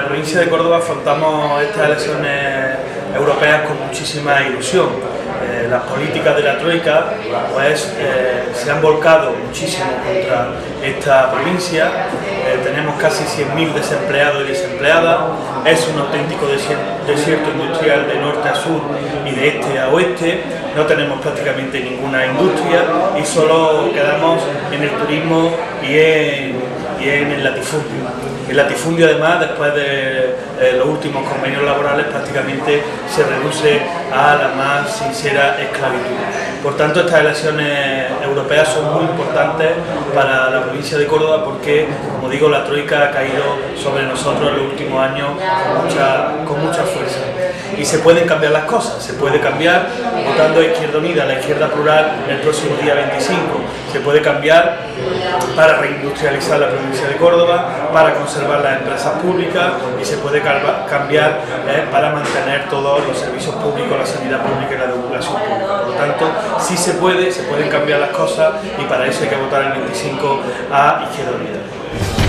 provincia de Córdoba afrontamos estas elecciones europeas con muchísima ilusión. Eh, las políticas de la Troika pues, eh, se han volcado muchísimo contra esta provincia, eh, tenemos casi 100.000 desempleados y desempleadas, es un auténtico desierto industrial de norte a sur y de este a oeste, no tenemos prácticamente ninguna industria y solo quedamos en el turismo y en y en el latifundio. El latifundio además, después de eh, los últimos convenios laborales, prácticamente se reduce a la más sincera esclavitud. Por tanto, estas elecciones europeas son muy importantes para la provincia de Córdoba porque, como digo, la Troika ha caído sobre nosotros en los últimos años con mucha, con mucha fuerza. Y se pueden cambiar las cosas, se puede cambiar votando a Izquierda Unida, la izquierda plural, el próximo día 25. Se puede cambiar para reindustrializar la provincia de Córdoba, para conservar las empresas públicas y se puede cambiar eh, para mantener todos los servicios públicos, la sanidad pública y la educación pública. Por lo tanto, sí se puede, se pueden cambiar las cosas y para eso hay que votar el 25 a Izquierda Unida.